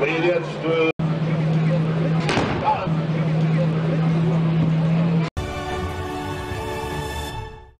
приветствую.